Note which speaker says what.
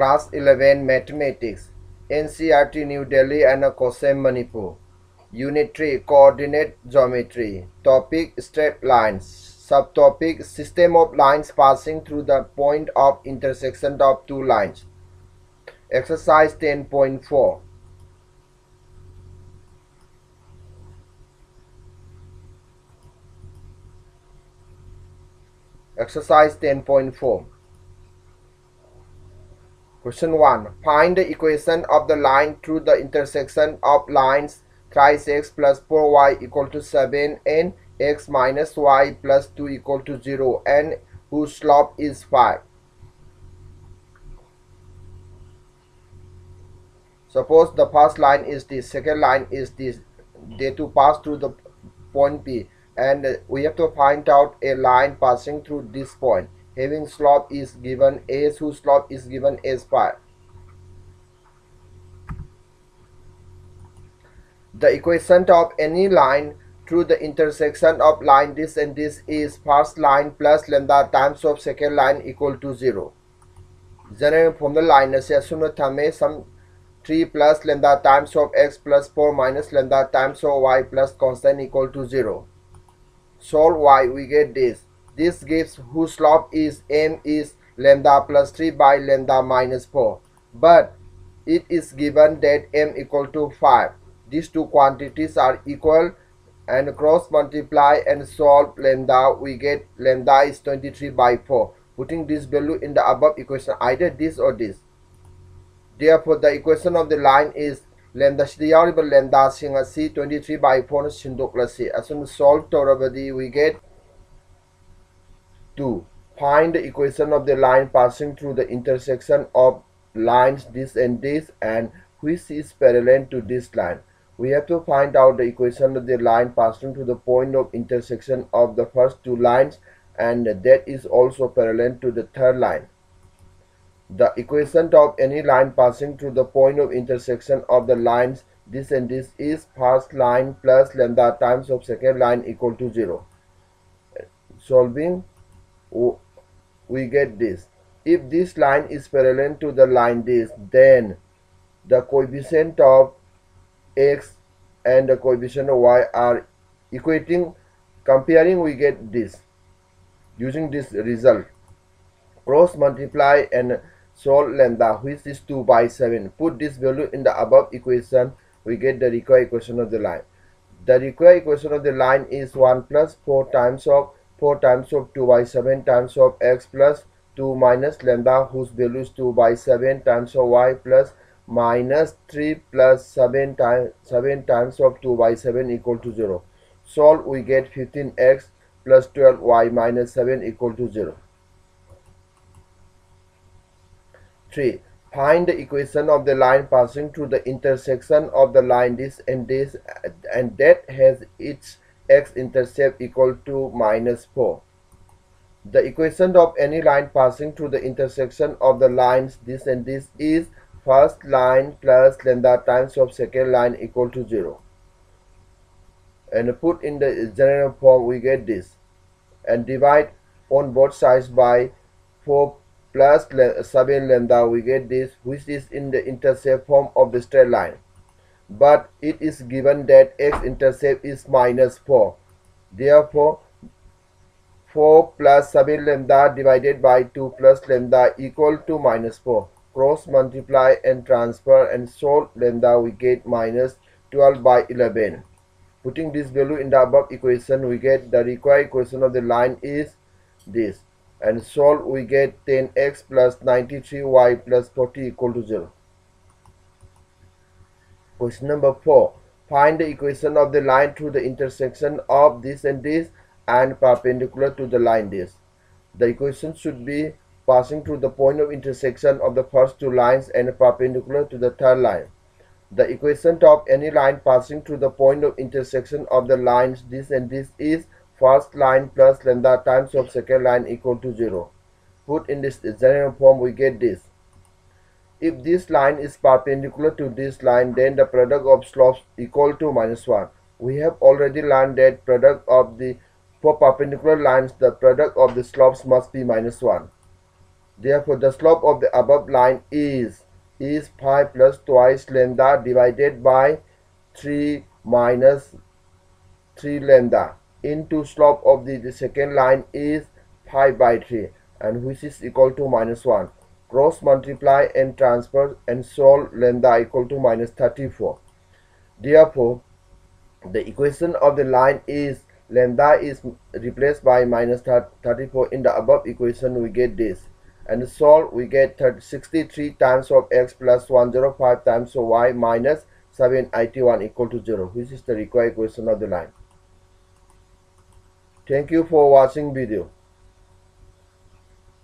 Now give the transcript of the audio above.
Speaker 1: Class 11 Mathematics NCERT New Delhi and COHSEM Manipur. Unit 3 Coordinate Geometry. Topic Straight Lines. Subtopic System of lines passing through the point of intersection of two lines. Exercise 10.4 Exercise 10.4 Question 1. Find the equation of the line through the intersection of lines thrice x plus 4y equal to 7 and x minus y plus 2 equal to 0 and whose slope is 5. Suppose the first line is this, second line is this. They to pass through the point P and we have to find out a line passing through this point having slope is given as whose slope is given as pi. The equation of any line through the intersection of line this and this is first line plus lambda times of second line equal to 0. General from the line as assume thame some 3 plus lambda times of x plus 4 minus lambda times of y plus constant equal to 0. Solve y we get this this gives whose slope is m is lambda plus 3 by lambda minus 4. But it is given that m equal to 5. These two quantities are equal and cross multiply and solve lambda we get lambda is 23 by 4 putting this value in the above equation either this or this therefore the equation of the line is lambda yauriba lambda sing asi 23 by 4 sindoklasi asum solve torabadi we get 2. Find the equation of the line passing through the intersection of lines this and this and which is parallel to this line. We have to find out the equation of the line passing through the point of intersection of the first two lines and that is also parallel to the third line. The equation of any line passing through the point of intersection of the lines this and this is first line plus lambda times of second line equal to 0. Solving we get this. If this line is parallel to the line this then the coefficient of x and the coefficient of y are equating comparing we get this using this result. Cross multiply and solve lambda which is 2 by 7 put this value in the above equation we get the required equation of the line. The required equation of the line is 1 plus 4 times of 4 times of 2 by 7 times of x plus 2 minus lambda whose value is 2 by 7 times of y plus minus 3 plus 7 times 7 times of 2 by 7 equal to 0. Solve we get 15x plus 12y minus 7 equal to 0. 3. Find the equation of the line passing through the intersection of the line this and this and that has its x-intercept equal to minus 4. The equation of any line passing through the intersection of the lines this and this is first line plus lambda times of second line equal to 0. And put in the general form we get this and divide on both sides by 4 plus 7 lambda we get this which is in the intercept form of the straight line but it is given that x-intercept is minus 4. Therefore, 4 plus 7 lambda divided by 2 plus lambda equal to minus 4. Cross multiply and transfer and solve lambda we get minus 12 by 11. Putting this value in the above equation we get the required equation of the line is this and solve we get 10x plus 93y plus 40 equal to 0. Question number 4. Find the equation of the line through the intersection of this and this and perpendicular to the line this. The equation should be passing through the point of intersection of the first two lines and perpendicular to the third line. The equation of any line passing through the point of intersection of the lines this and this is first line plus lambda times of second line equal to 0. Put in this general form we get this if this line is perpendicular to this line, then the product of slopes equal to minus 1. We have already learned that product of the for perpendicular lines, the product of the slopes must be minus 1. Therefore, the slope of the above line is is pi plus twice lambda divided by 3 minus 3 lambda into slope of the, the second line is pi by 3 and which is equal to minus 1 cross multiply and transfer and solve lambda equal to minus 34 therefore the equation of the line is lambda is replaced by minus 34 in the above equation we get this. And solve we get 63 times of x plus 105 times of y minus 781 equal to 0 which is the required equation of the line. Thank you for watching video